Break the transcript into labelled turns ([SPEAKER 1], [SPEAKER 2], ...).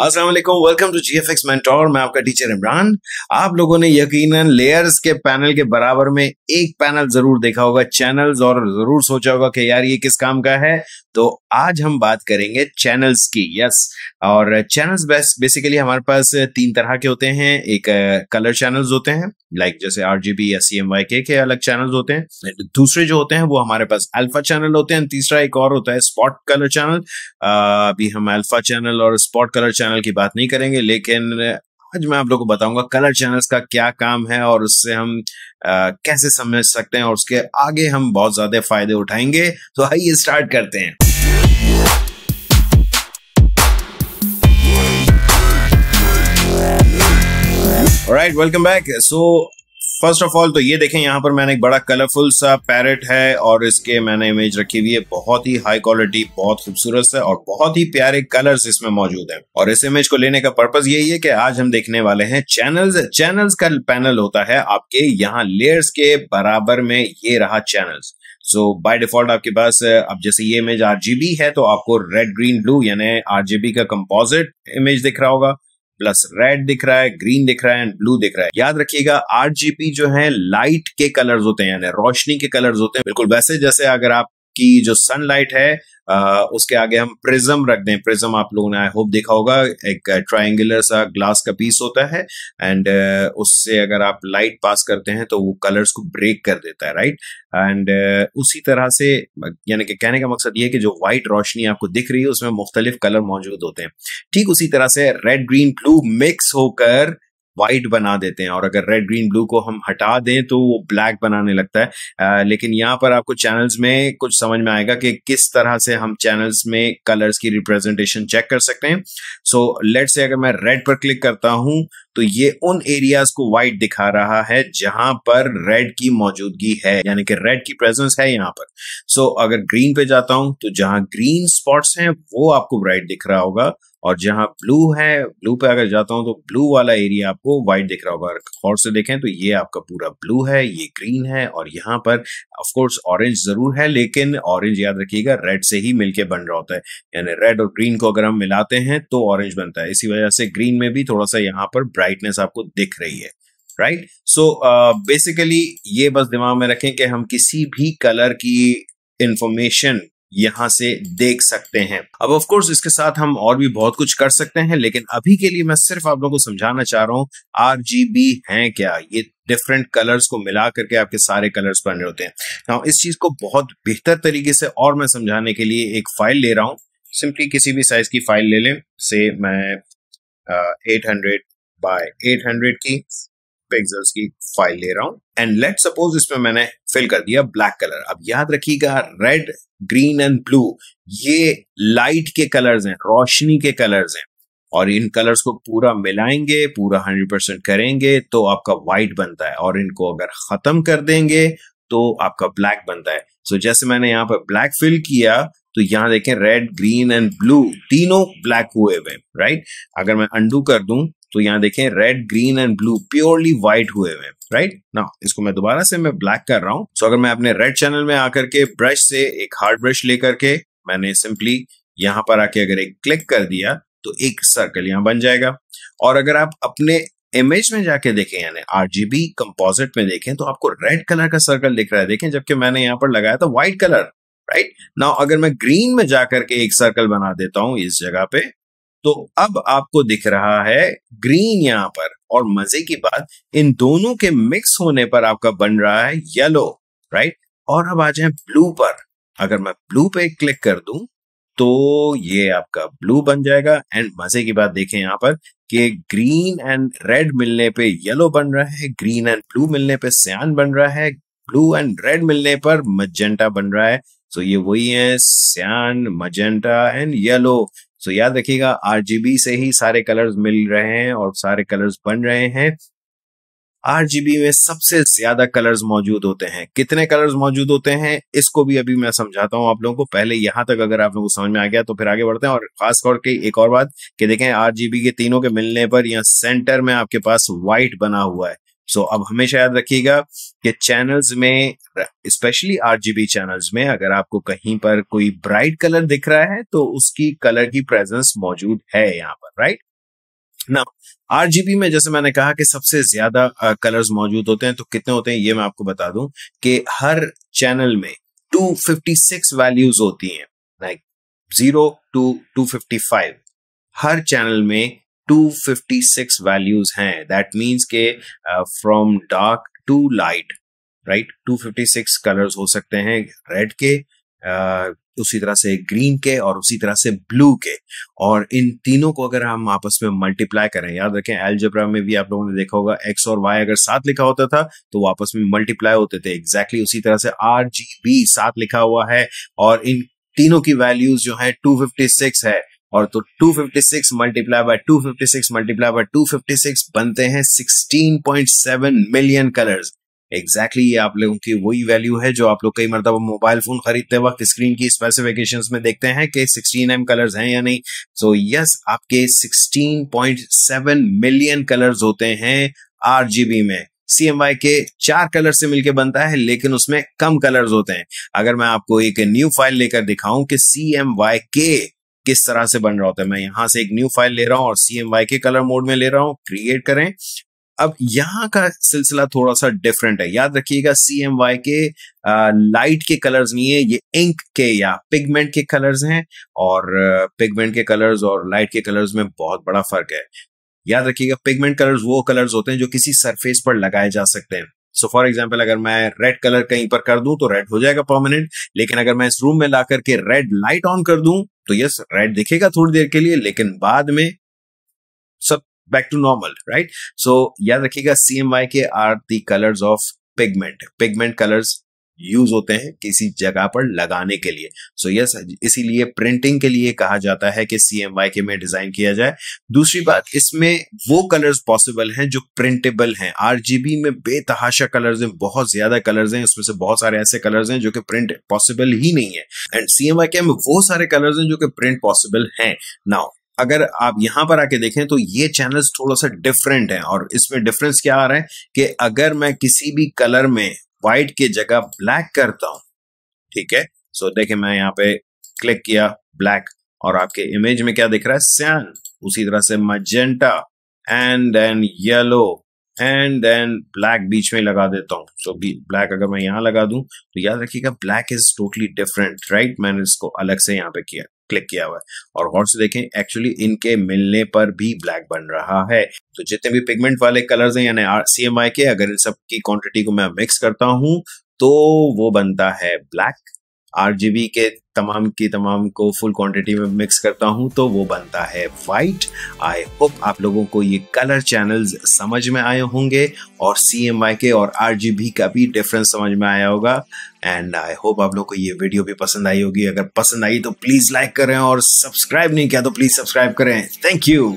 [SPEAKER 1] Aslam welcome to G F X mentor मैं आपका teacher Imran. आप लोगों ने यकीनन लेयर्स के पैनल के बराबर में एक पैनल ज़रूर देखा होगा चैनल्स और ज़रूर सोचा होगा कि यार ये किस काम का है। तो आज हम बात करेंगे चैनल्स की यस और चैनल्स बेस बेसिकली हमारे पास तीन तरह के होते हैं। एक कलर चैनल्स होते हैं लाइक जैसे आर जी बी या सी एम वाई के, के अलग चैनल होते हैं। दूसरे जो होते हैं वो हमारे पास अल्फ़ा चैनल होते हैं। तीसरा एक और होता है स्पॉट कलर चैनल अभी हम अल्फ़ा चैनल और स्पॉट कलर चैनल की बात नहीं करेंगे लेकिन आज मैं आप लोगों को बताऊँगा कलर चैनल्स का क्या काम है और उससे हम आ, कैसे समझ सकते हैं और उसके आगे हम बहुत ज़्यादा फ़ायदे उठाएँगे। तो आइए स्टार्ट करते हैं। Right welcome back so first of all तो ये देखें, यहाँ पर मैंने एक बड़ा कलरफुल सा पैरेट है और इसके मैंने इमेज रखी हुई है। बहुत ही हाई क्वालिटी बहुत खूबसूरत है और बहुत ही प्यारे कलर्स इसमें मौजूद हैं। और इस इमेज को लेने का पर्पज यही है कि आज हम देखने वाले हैं चैनल्स चैनल्स का पैनल होता है आपके यहाँ लेयर्स के बराबर में ये रहा चैनल्स सो बाय डिफ़ॉल्ट आपके पास, अब जैसे ये इमेज आरजीबी है तो आपको रेड ग्रीन ब्लू यानी आरजीबी का कंपोजिट इमेज दिख रहा होगा। प्लस रेड दिख रहा है, ग्रीन दिख रहा है एंड ब्लू दिख रहा है। याद रखिएगा, आरजीपी जो है लाइट के कलर्स होते हैं, यानी रोशनी के कलर्स होते हैं। बिल्कुल वैसे जैसे अगर आपकी जो सनलाइट है आ, उसके आगे हम प्रिज्म रख दें। प्रिज्म आप लोगों ने आई होप देखा होगा एक ट्राइंगुलर सा ग्लास का पीस होता है एंड उससे अगर आप लाइट पास करते हैं तो वो कलर्स को ब्रेक कर देता है राइट एंड उसी तरह से यानी कि कहने का मकसद ये है कि जो व्हाइट रोशनी आपको दिख रही है उसमें मुख्तलिफ़ कलर मौजूद होते हैं। ठीक उसी तरह से रेड ग्रीन ब्लू मिक्स होकर व्हाइट बना देते हैं और अगर रेड ग्रीन ब्लू को हम हटा दें तो वो ब्लैक बनाने लगता है। आ, लेकिन यहाँ पर आपको चैनल्स में कुछ समझ में आएगा कि किस तरह से हम चैनल्स में कलर्स की रिप्रेजेंटेशन चेक कर सकते हैं। सो लेट से अगर मैं रेड पर क्लिक करता हूँ तो ये उन एरियाज़ को व्हाइट दिखा रहा है जहाँ पर रेड की मौजूदगी है यानी कि रेड की प्रेजेंस है यहाँ पर। सो so, अगर ग्रीन पे जाता हूँ तो जहाँ ग्रीन स्पॉट्स हैं वो आपको ब्राइट दिख रहा होगा और जहाँ ब्लू है ब्लू पे अगर जाता हूँ तो ब्लू वाला एरिया आपको व्हाइट दिख रहा होगा। और से देखें तो ये आपका पूरा ब्लू है ये ग्रीन है और यहाँ पर ऑफ़ कोर्स ऑरेंज ज़रूर है लेकिन ऑरेंज याद रखिएगा रेड से ही मिलके बन रहा होता है। यानी रेड और ग्रीन को अगर हम मिलाते हैं तो ऑरेंज बनता है। इसी वजह से ग्रीन में भी थोड़ा सा यहाँ पर ब्राइटनेस आपको दिख रही है राइट सो बेसिकली ये बस दिमाग में रखें कि हम किसी भी कलर की इंफॉर्मेशन यहाँ से देख सकते हैं। अब ऑफ़ कोर्स इसके साथ हम और भी बहुत कुछ कर सकते हैं लेकिन अभी के लिए मैं सिर्फ़ आप लोगों को समझाना चाह रहा हूँ आर है क्या? ये डिफरेंट कलर्स को मिला करके आपके सारे कलर्स बन रहे होते हैं। Now, इस चीज़ को बहुत बेहतर तरीके से और मैं समझाने के लिए एक फ़ाइल ले रहा हूँ। सिंपली किसी भी साइज़ की फ़ाइल ले लें। से मैं eight hundred by eight hundred की पिक्सल्स की फ़ाइल ले रहा हूँ। एंड लेट सपोज़ इसमें मैंने फिल कर दिया ब्लैक कलर अब याद रखिएगा रेड ग्रीन एंड ब्लू ये लाइट के कलर्स हैं रोशनी के कलर्स हैं। और इन कलर्स को पूरा मिलाएँगे पूरा हंड्रेड परसेंट करेंगे तो आपका व्हाइट बनता है। और इनको अगर खत्म कर देंगे तो आपका ब्लैक बनता है। सो so, जैसे मैंने यहाँ पर ब्लैक फिल किया तो यहाँ देखें रेड ग्रीन एंड ब्लू तीनों ब्लैक हुए हुए राइट अगर मैं अंडू कर दूँ तो यहाँ देखें red green and blue purely white हुए हुए राइट ना इसको मैं दोबारा से मैं ब्लैक कर रहा हूँ। सो so, अगर मैं अपने रेड चैनल में आकर के ब्रश से एक हार्ड ब्रश लेकर के मैंने सिंपली यहाँ पर आके अगर एक क्लिक कर दिया तो एक सर्कल यहाँ बन जाएगा। और अगर आप अपने इमेज में जाके देखें यानी आरजीबी कंपोजिट में देखें तो आपको रेड कलर का सर्कल दिख रहा है। देखें जबकि मैंने यहाँ पर लगाया था व्हाइट कलर राइट नाउ अगर मैं ग्रीन में जाकर के एक सर्कल बना देता हूँ इस जगह पे तो अब आपको दिख रहा है ग्रीन यहाँ पर और मज़े की बात, इन दोनों के मिक्स होने पर आपका बन रहा है येलो राइट और अब आ जाए ब्लू पर। अगर मैं ब्लू पे क्लिक कर दूँ तो ये आपका ब्लू बन जाएगा एंड मज़े की बात देखें यहाँ पर कि ग्रीन एंड रेड मिलने पे येलो बन रहा है ग्रीन एंड ब्लू मिलने पे सियान बन रहा है ब्लू एंड रेड मिलने पर मजेंटा बन रहा है। सो ये वही है सियान मजेंटा एंड येलो सो याद रखिएगा आरजीबी से ही सारे कलर्स मिल रहे हैं और सारे कलर्स बन रहे हैं। आरजीबी में सबसे ज़्यादा कलर्स मौजूद होते हैं। कितने कलर्स मौजूद होते हैं, इसको भी अभी मैं समझाता हूँ आप लोगों को। पहले यहाँ तक अगर आप लोगों को समझ में आ गया तो फिर आगे बढ़ते हैं और खास तौर के एक और बात कि देखें आरजीबी के तीनों के मिलने पर यहाँ सेंटर में आपके पास व्हाइट बना हुआ है। सो अब हमेशा याद रखिएगा कि चैनल्स में स्पेशली आरजीबी चैनल्स में, अगर आपको कहीं पर कोई ब्राइट कलर दिख रहा है तो उसकी कलर की प्रेजेंस मौजूद है यहाँ पर राइट ना आरजीबी में जैसे मैंने कहा कि सबसे ज़्यादा कलर्स मौजूद होते हैं तो कितने होते हैं, ये मैं आपको बता दूँ कि हर चैनल में 256 वैल्यूज़ होती हैं लाइक ज़ीरो टू 255 हर चैनल में 256 वैल्यूज़ हैं. दैट मींस के from dark to light right 256 colours हो सकते हैं रेड के uh, उसी तरह से ग्रीन के और उसी तरह से ब्लू के. और इन तीनों को अगर हम आपस में मल्टीप्लाई करें याद रखें एल्जेब्रा में भी आप लोगों ने देखा होगा एक्स और वाई अगर साथ लिखा होता था तो वो आपस में मल्टीप्लाई होते थे. एग्जैक्टली exactly उसी तरह से आर जी बी साथ लिखा हुआ है और इन तीनों की वैल्यूज़ जो है 256 है. और तो 256 मल्टीप्लाई बाय 256 मल्टीप्लाई बाय 256 बनते हैं 16.7 मिलियन कलर्स एग्जैक्टली ये आप लोगों की वही वैल्यू है जो आप लोग कई मरतबा मोबाइल फ़ोन खरीदते वक्त स्क्रीन की स्पेसिफिकेशंस में देखते हैं कि 16 एम कलर्स हैं या नहीं. सो so, यस yes, आपके 16.7 मिलियन कलर्स होते हैं आरजीबी में. सी एम वाई के चार कलर से मिलकर बनता है लेकिन उसमें कम कलर्स होते हैं. अगर मैं आपको एक न्यू फ़ाइल लेकर दिखाऊँ कि सी एम वाई के किस तरह से बन रहा होता है। मैं यहाँ से एक न्यू फ़ाइल ले रहा हूँ और सी एम वाई के कलर मोड में ले रहा हूँ। क्रिएट करें। अब यहाँ का सिलसिला थोड़ा सा डिफरेंट है। याद रखिएगा सी एम वाई के लाइट के कलर्स नहीं है। ये इंक के या पिगमेंट के कलर्स हैं और पिगमेंट के कलर्स और लाइट के कलर्स में बहुत बड़ा फ़र्क है। याद रखिएगा पिगमेंट कलर्स वो कलर्स होते हैं जो किसी सरफेस पर लगाए जा सकते हैं। सो फॉर एग्ज़ाम्पल अगर मैं रेड कलर कहीं पर कर दूँ तो रेड हो जाएगा परमानेंट लेकिन अगर मैं इस रूम में ला करके रेड लाइट ऑन कर दूँ तो यस रेड दिखेगा थोड़ी देर के लिए, लेकिन बाद में सब back to normal right so याद रखिएगा सी एम वाई के are the colours of pigment pigment colours use होते हैं किसी जगह पर लगाने के लिए। सो so यस yes, इसीलिए प्रिंटिंग के लिए कहा जाता है कि सी एम वाई के में डिज़ाइन किया जाए। दूसरी बात इसमें वो कलर्स पॉसिबल हैं जो प्रिंटेबल हैं। आरजीबी में बेतहाशा कलर्स हैं बहुत ज़्यादा कलर्स हैं उसमें से बहुत सारे ऐसे कलर्स हैं जो कि प्रिंट पॉसिबल ही नहीं है। एंड सी एम वाई के में वो सारे कलर्स हैं जो कि प्रिंट पॉसिबल हैं। नाउ अगर आप यहाँ पर आके देखें तो ये चैनल्स थोड़ा सा डिफरेंट है और इसमें डिफरेंस क्या आ रहा है कि अगर मैं किसी भी कलर में व्हाइट की जगह ब्लैक करता हूँ। ठीक है? सो so, देखिए मैं यहाँ पे क्लिक किया ब्लैक और आपके इमेज में क्या दिख रहा है? सैन उसी तरह से magenta and then yellow and then black बीच में लगा देता हूँ। सो ब्लैक अगर मैं यहाँ लगा दूँ तो याद रखिएगा black is totally different right मैंने इसको अलग से यहाँ पे किया। क्लिक किया हुआ है। और गौर से देखें एक्चुअली इनके मिलने पर भी ब्लैक बन रहा है। तो जितने भी पिगमेंट वाले कलर्स हैं, यानी सी एम आई के, अगर इन सब की क्वांटिटी को मैं मिक्स करता हूँ तो वो बनता है ब्लैक आरजीबी के तमाम की तमाम को फुल क्वांटिटी में मिक्स करता हूँ तो वो बनता है वाइट आई होप आप लोगों को ये कलर चैनल्स समझ में आए होंगे और सी एम के और आरजीबी का भी डिफरेंस समझ में आया होगा. एंड आई होप आप लोग को ये वीडियो भी पसंद आई होगी. अगर पसंद आई तो प्लीज़ लाइक करें और सब्सक्राइब नहीं किया तो प्लीज़ सब्सक्राइब करें. Thank you